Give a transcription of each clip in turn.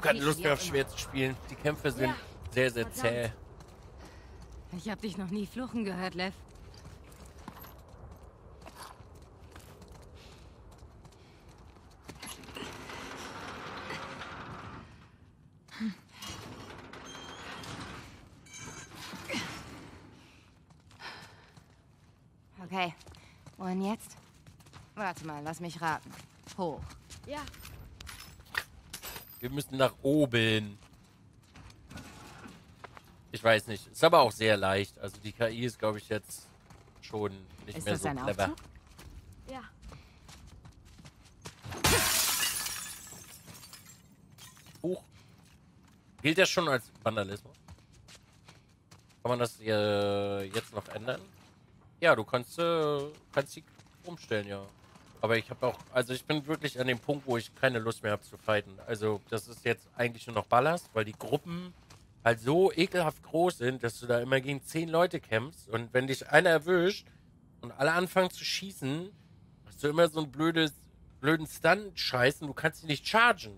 habe keine Lust mehr auf schwer zu spielen. Die Kämpfe sind Ja. sehr, sehr zäh. Ich hab dich noch nie fluchen gehört, Lev. Okay, wohin jetzt? Warte mal, lass mich raten. Hoch. Ja, Wir müssen nach oben. Ich weiß nicht. Ist aber auch sehr leicht. Also die KI ist, glaube ich, jetzt schon nicht Ist mehr das so ein clever. Aufzug? ja. Huch. Gilt das schon als Vandalismus? Kann man das äh, jetzt noch ändern? Ja, du kannst, äh, kannst die umstellen, ja. Aber ich habe auch, also ich bin wirklich an dem Punkt, wo ich keine Lust mehr habe zu fighten. Also das ist jetzt eigentlich nur noch Ballast, weil die Gruppen halt so ekelhaft groß sind, dass du da immer gegen zehn Leute kämpfst und wenn dich einer erwischt und alle anfangen zu schießen, hast du immer so einen blödes, blöden Stun-Scheiß und du kannst sie nicht chargen.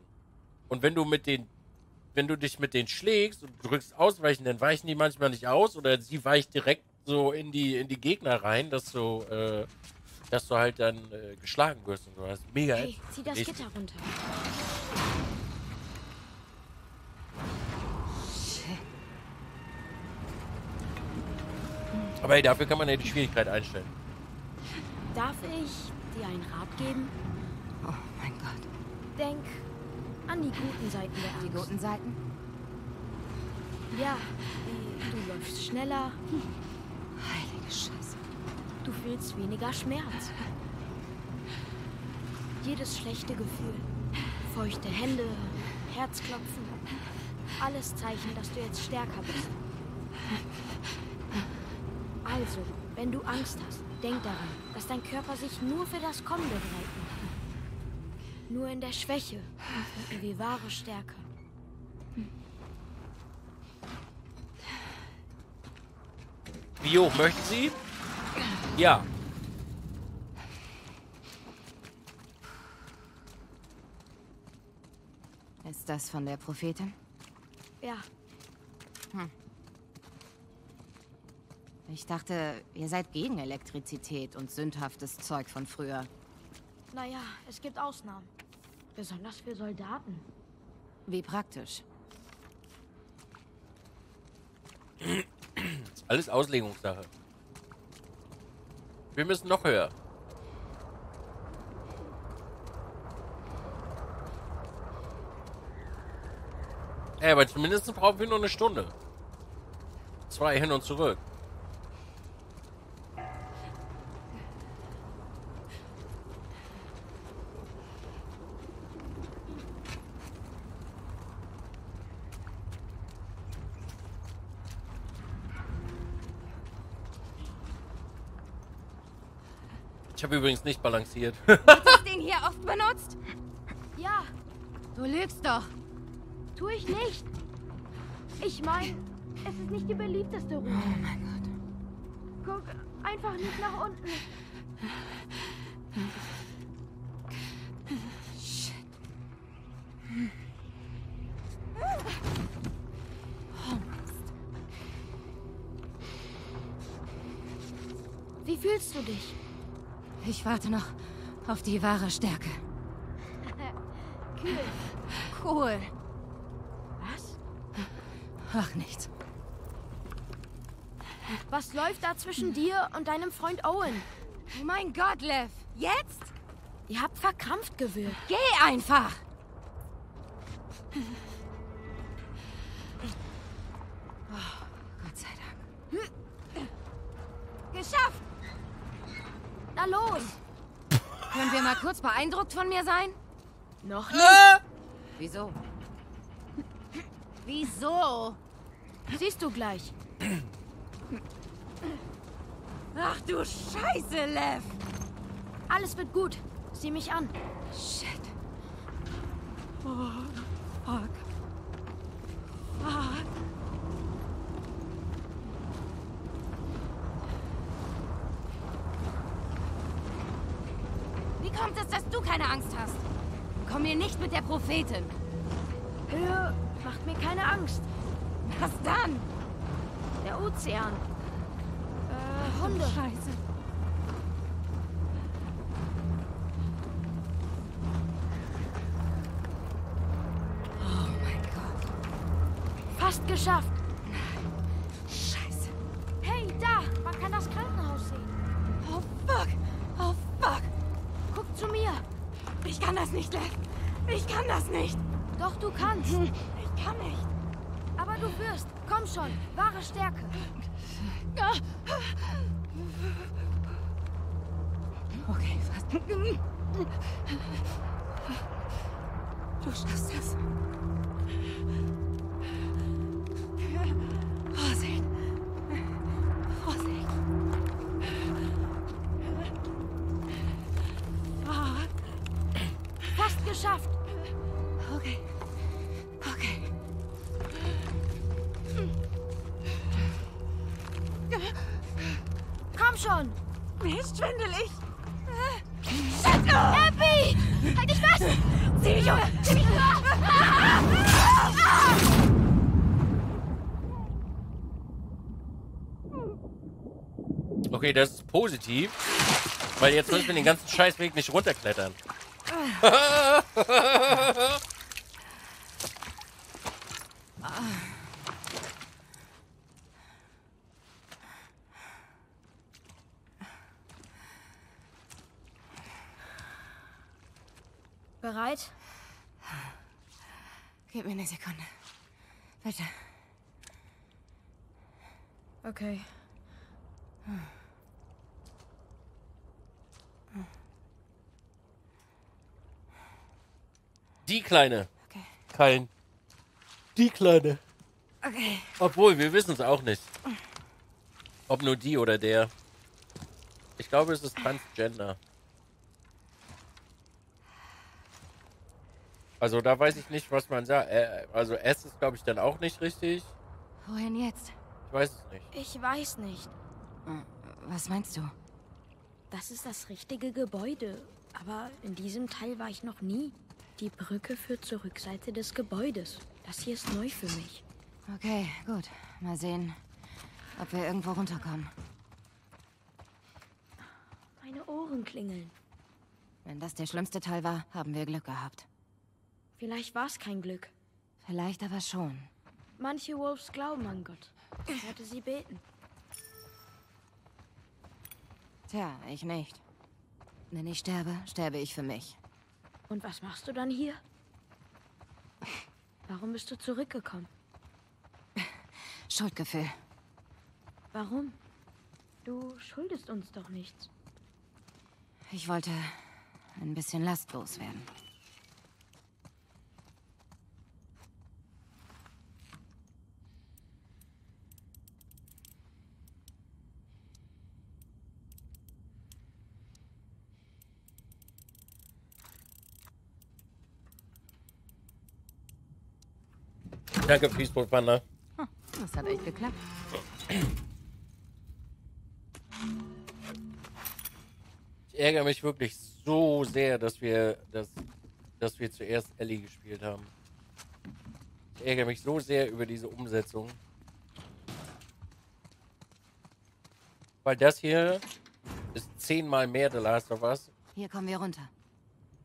Und wenn du mit den, wenn du dich mit denen schlägst und drückst ausweichen, dann weichen die manchmal nicht aus oder sie weicht direkt so in die, in die Gegner rein, dass du, äh, dass du halt dann äh, geschlagen wirst und so. Das ist mega. Hey, zieh das. Gitter runter. Aber hey, dafür kann man ja die Schwierigkeit einstellen. Darf ich dir einen Rat geben? Oh mein Gott. Denk an die guten Seiten der Die Angst. guten Seiten? Ja, du läufst schneller, Heilige Scheiße. Du fühlst weniger Schmerz. Jedes schlechte Gefühl, feuchte Hände, Herzklopfen, alles Zeichen, dass du jetzt stärker bist. Also, wenn du Angst hast, denk daran, dass dein Körper sich nur für das Kommende bereit macht. Nur in der Schwäche finden wir wahre Stärke. Hoch möchten Sie? Ja. Ist das von der Prophetin? Ja, Ich dachte, ihr seid gegen Elektrizität und sündhaftes Zeug von früher. naja, es gibt Ausnahmen. Besonders für Soldaten. Wie praktisch. Ist alles Auslegungssache. Wir müssen noch höher. Ja, aber zumindest brauchen wir nur eine Stunde. Zwei hin und zurück. Ich habe übrigens nicht balanciert. Wird das Ding hier oft benutzt? Ja, Du lügst doch. tue ich nicht. Ich meine, es ist nicht die beliebteste Route. Oh mein Gott. Guck einfach nicht nach unten. Ich warte noch auf die wahre Stärke. Kühl. Cool. Was? Ach, nichts. Was läuft da zwischen dir und deinem Freund Owen? Oh mein Gott, Lev. Jetzt? Ihr habt verkrampft gewirkt. Geh einfach. Oh, Gott sei Dank. Geschafft. Na los! Können wir mal kurz beeindruckt von mir sein? Noch nicht. Ah! Wieso? Wieso? Siehst du gleich. Ach du Scheiße, Lev! Alles wird gut. Sieh mich an. Shit. Oh. Fuck. Wie kommt es, dass du keine Angst hast? Komm mir nicht mit der Prophetin. Höhe macht mir keine Angst. Was dann? Der Ozean. Äh, Hunde. Scheiße. Oh mein Gott. Fast geschafft. Doch, du kannst. Ich kann nicht. Aber du wirst. Komm schon. Wahre Stärke. Okay, fast. Du schaffst das. Vorsicht. Vorsicht. Fuck. Fast geschafft. Okay. Schon. Mir ist schwindelig. Happy! Halt dich fest! Sieh mich um. Sieh mich Okay, das ist positiv. Weil jetzt müssen wir den ganzen Scheißweg nicht runterklettern. Bereit? Gib mir eine Sekunde. Bitte. Okay. Die Kleine. Okay. Kein. Die Kleine. Okay. Obwohl, wir wissen es auch nicht. Ob nur die oder der. Ich glaube, es ist Transgender. Also da weiß ich nicht, was man sagt. Äh, also S ist, glaube ich, dann auch nicht richtig. Wohin jetzt? Ich weiß es nicht. Ich weiß nicht. Was meinst du? Das ist das richtige Gebäude. Aber in diesem Teil war ich noch nie. Die Brücke führt zur Rückseite des Gebäudes. Das hier ist neu für mich. Okay, gut. Mal sehen, ob wir irgendwo runterkommen. Meine Ohren klingeln. Wenn das der schlimmste Teil war, haben wir Glück gehabt. Vielleicht war es kein Glück. Vielleicht aber schon. Manche Wolves glauben an Gott. Ich hörte sie beten. Tja, ich nicht. Wenn ich sterbe, sterbe ich für mich. Und was machst du dann hier? Warum bist du zurückgekommen? Schuldgefühl. Warum? Du schuldest uns doch nichts. Ich wollte ein bisschen lastlos werden. Danke, Peaceful Panda. Das hat echt geklappt. Ich ärgere mich wirklich so sehr, dass wir, dass, dass wir zuerst Ellie gespielt haben. Ich ärgere mich so sehr über diese Umsetzung. Weil das hier ist zehnmal mehr The Last of Us Hier kommen wir runter.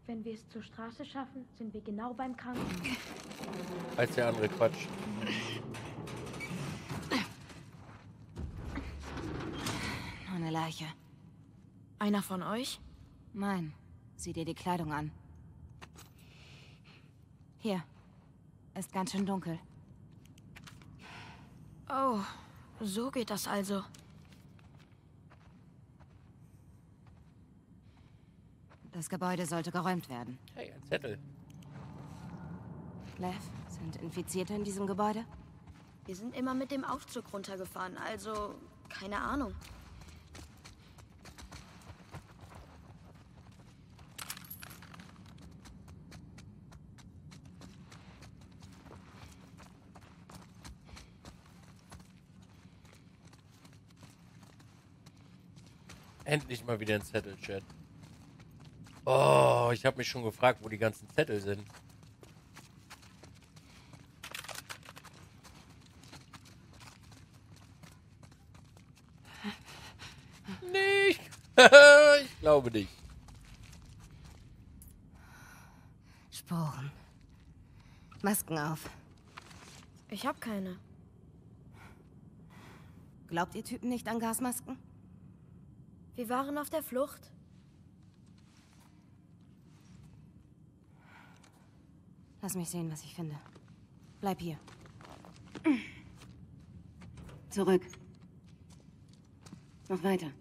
Wenn wir es zur Straße schaffen, sind wir genau beim Krankenhaus. Als der andere Quatsch. Nur eine Leiche. Einer von euch? Nein, sieh dir die Kleidung an. Hier. Ist ganz schön dunkel. Oh, so geht das also. Das Gebäude sollte geräumt werden. Hey, ein Zettel. Lev, sind Infizierte in diesem Gebäude? Wir sind immer mit dem Aufzug runtergefahren, also keine Ahnung. Endlich mal wieder ein Zettel-Chat. Oh, ich habe mich schon gefragt, wo die ganzen Zettel sind. Nicht. ich glaube nicht. Sporen. Masken auf. Ich habe keine. Glaubt ihr Typen nicht an Gasmasken? Wir waren auf der Flucht. Lass mich sehen, was ich finde. Bleib hier. Zurück. Noch weiter.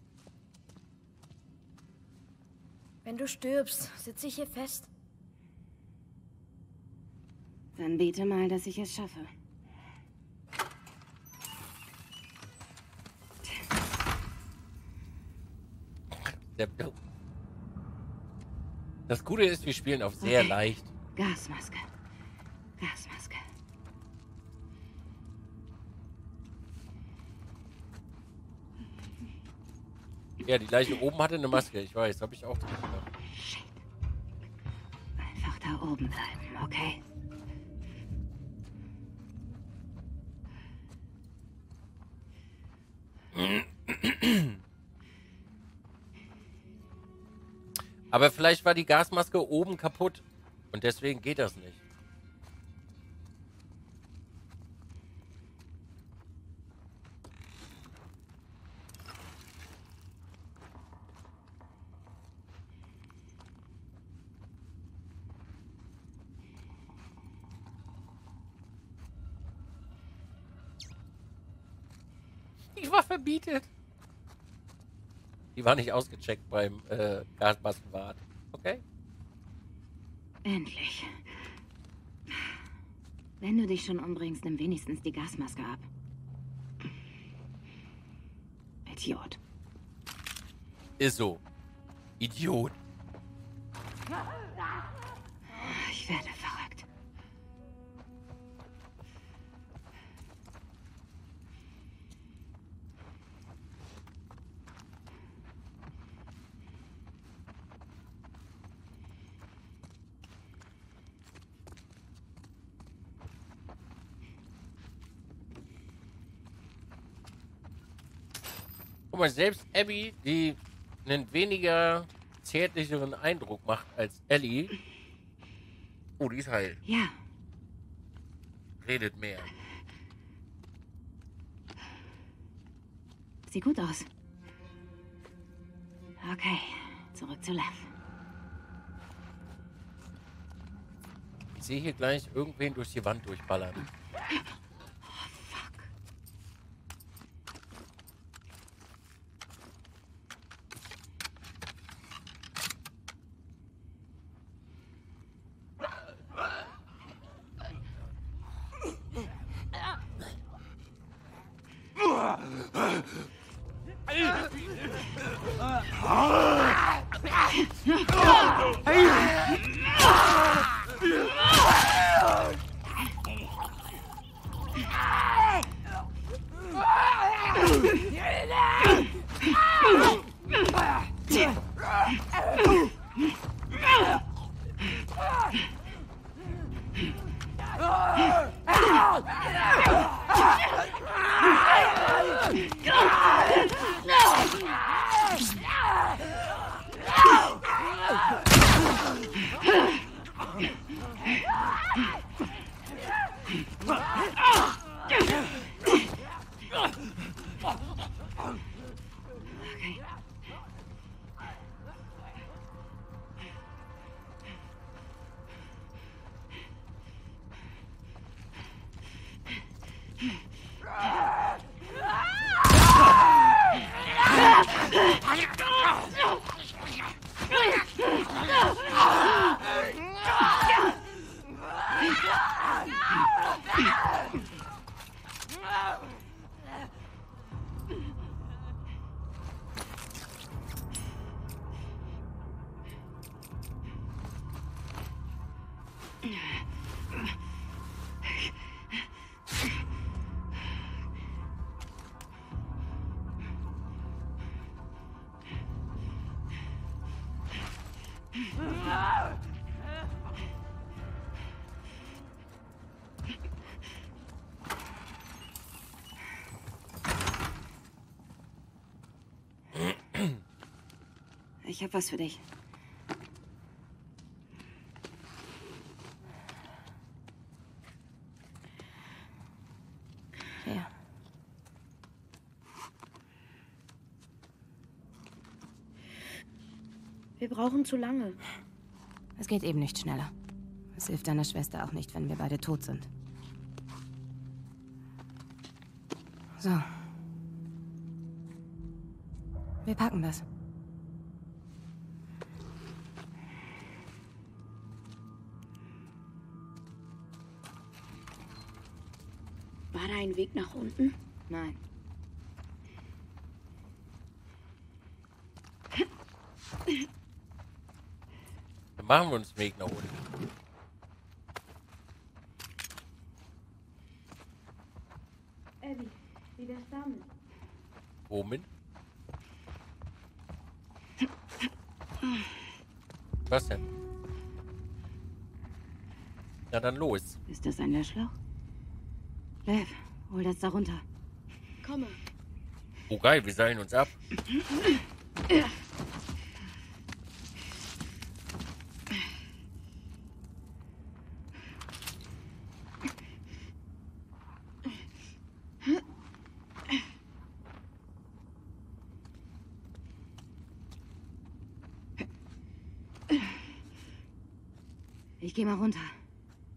Wenn du stirbst, sitze ich hier fest. Dann bete mal, dass ich es schaffe. Das Gute ist, wir spielen auf sehr Okay. leicht. Gasmaske. Gasmaske. Ja, die Leiche oben hatte eine Maske. Ich weiß, habe ich auch dran oben bleiben, okay? Aber vielleicht war die Gasmaske oben kaputt. Und deswegen geht das nicht. Die war verbietet. Die war nicht ausgecheckt beim äh, Gasmaskenwart. Okay. Endlich. Wenn du dich schon umbringst, nimm wenigstens die Gasmaske ab. Idiot. Ist so. Idiot. Guck mal, selbst Abby, die einen weniger zärtlicheren Eindruck macht als Ellie. Oh, die ist heil. Ja, Redet mehr. sieht gut aus. Okay, zurück zu Lev. Ich sehe hier gleich irgendwen durch die Wand durchballern. Fuck. Okay. Ich habe was für dich. Hier. Wir brauchen zu lange. Es geht eben nicht schneller. Es hilft deiner Schwester auch nicht, wenn wir beide tot sind. So. Wir packen das. Ein Weg nach unten? Nein. Dann machen wir uns den Weg nach unten. Abby, wie wär's damit? Womit? Was denn? Na dann los. Ist das ein Löschloch? Lev, hol das da runter. Komme. Oh geil, wir seilen uns ab. Ich geh mal runter.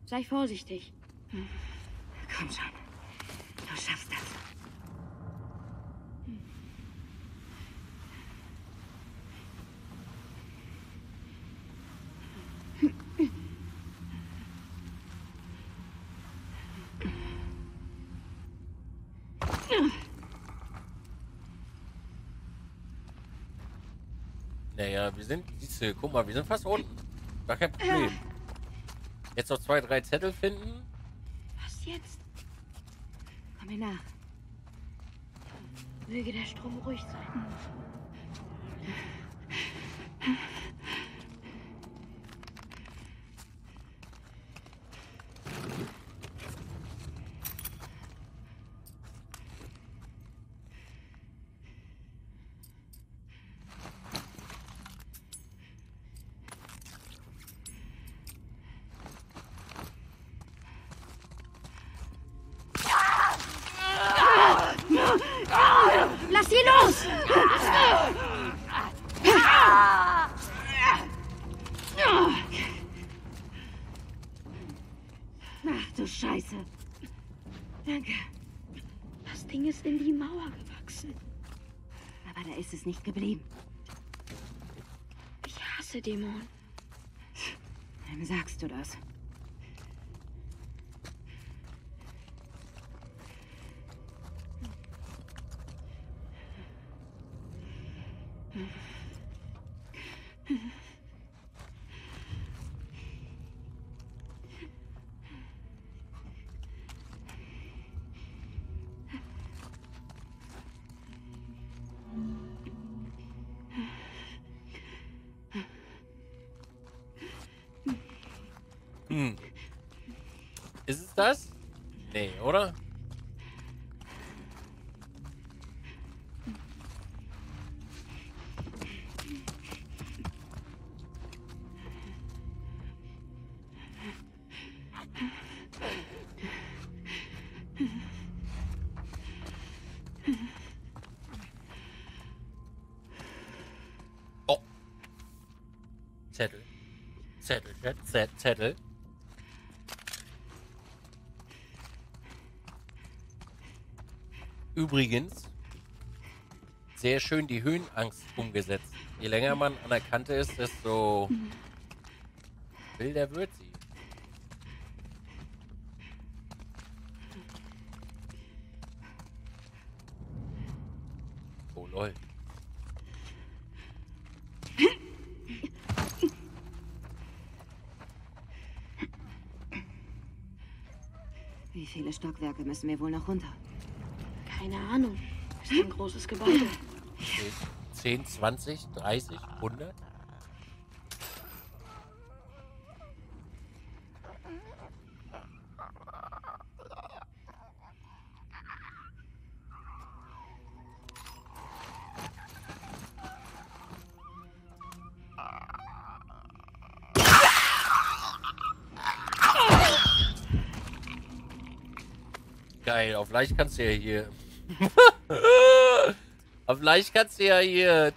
Sei vorsichtig. Komm schon. Du schaffst das. Naja, wir sind, siehst du, guck mal, wir sind fast unten. Gar kein Problem. Jetzt noch zwei, drei Zettel finden. Was jetzt? Komm mir nach. Möge der Strom ruhig sein. Lass sie los! Ach Scheiße. Danke. Das Ding ist in die Mauer gewachsen. Aber da ist es nicht geblieben. Ich hasse Dämonen. Wem sagst du das? Zettel. Zettel, Zettel, Zettel. Übrigens, sehr schön die Höhenangst umgesetzt. Je länger man an der Kante ist, desto wilder wird sie. Oh lol. Viele Stockwerke müssen wir wohl noch runter? Keine Ahnung. Ist ein großes Gebäude. 10, 20, 30, 100? Geil, auf leicht kannst du ja hier. auf leicht kannst du ja hier.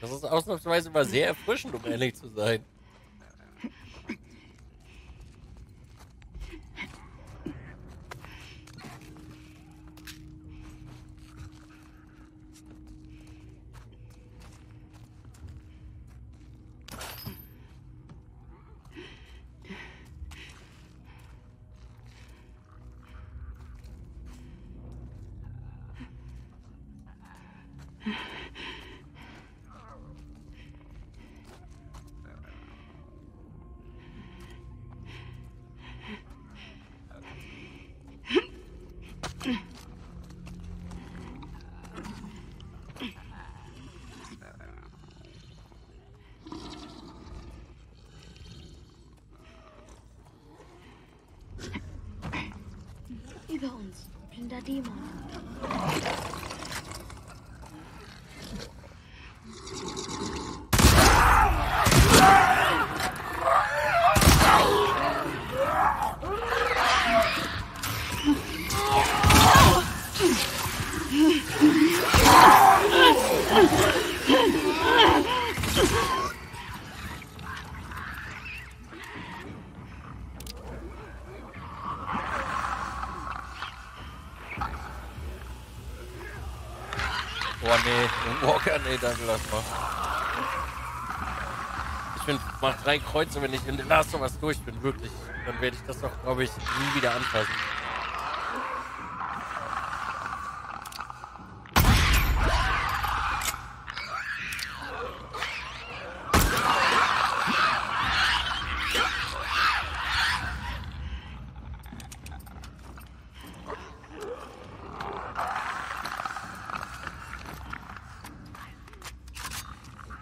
Das ist ausnahmsweise mal sehr erfrischend, um ehrlich zu sein. Über uns. Blinder Dämon. Oh nee, ein Walker, nee, danke, lass mal. Ich bin, mach drei Kreuze, wenn ich in The Last Us durch bin, wirklich. Dann werde ich das doch, glaube ich, nie wieder anfassen.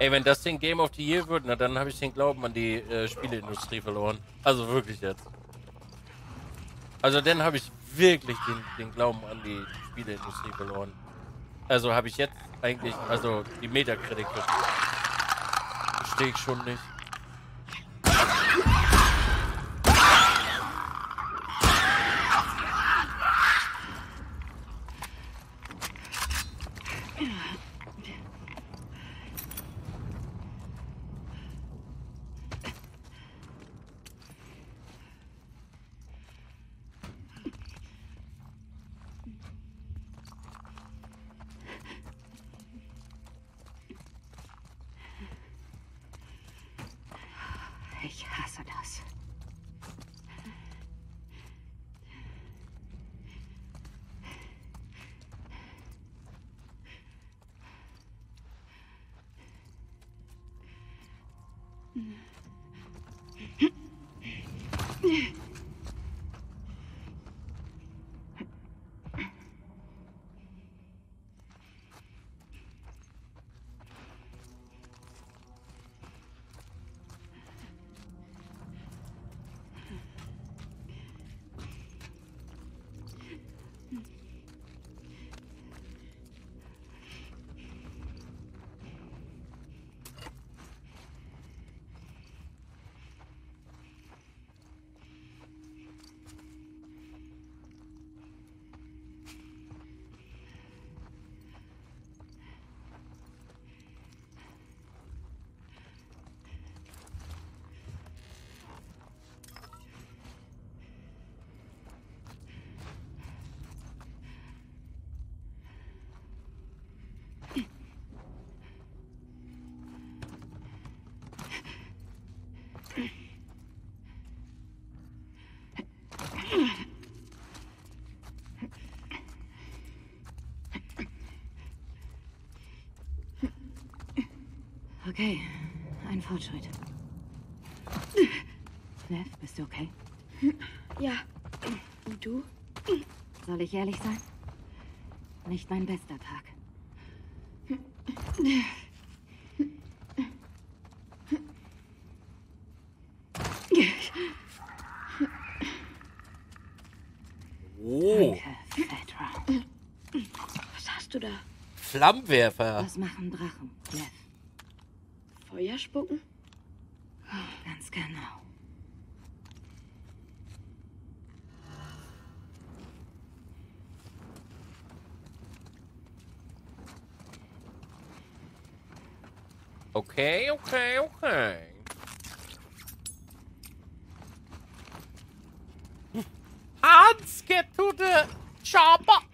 Ey, wenn das Ding Game of the Year wird, na dann habe ich den Glauben an die äh, Spieleindustrie verloren. Also wirklich jetzt. Also dann habe ich wirklich den, den Glauben an die Spieleindustrie verloren. Also habe ich jetzt eigentlich, also die Metakritik verstehe ich schon nicht. Mm-hmm. Okay, ein Fortschritt. Lev, bist du okay? Ja. Und du? Soll ich ehrlich sein? Nicht mein bester Tag. Oh, Danke. Was hast du da? Flammenwerfer. Was machen Drachen, Lev? Feuer spucken? Ganz genau. Okay, okay, okay. Hans, get to the chopper.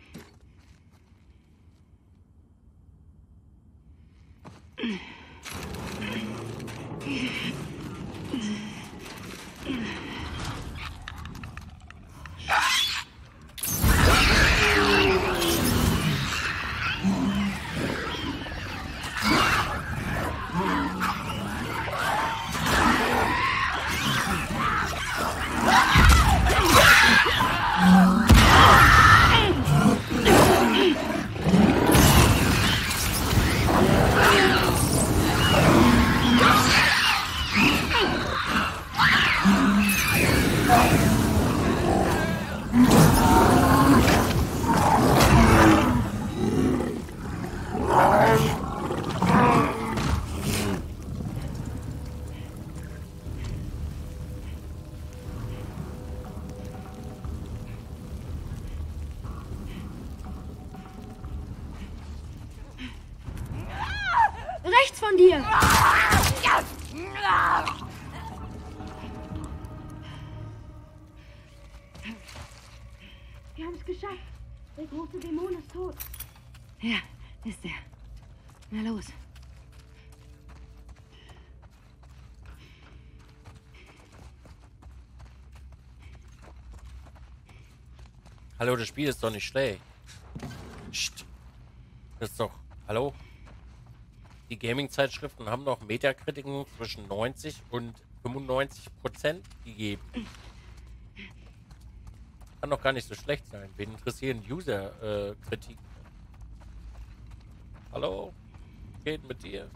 Hallo, das Spiel ist doch nicht schlecht. Das ist doch. Hallo? Die Gaming-Zeitschriften haben doch Metakritiken zwischen 90 und 95 Prozent gegeben. Kann doch gar nicht so schlecht sein. Wen interessieren User-Kritiken? Hallo? Geht mit dir?